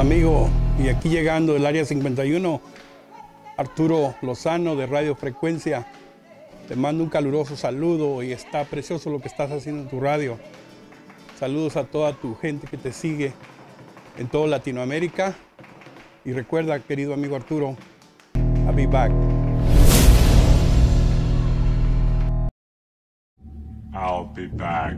amigo. Y aquí llegando del área 51, Arturo Lozano de Radio Frecuencia. Te mando un caluroso saludo y está precioso lo que estás haciendo en tu radio. Saludos a toda tu gente que te sigue en toda Latinoamérica. Y recuerda, querido amigo Arturo, I'll be back. I'll be back.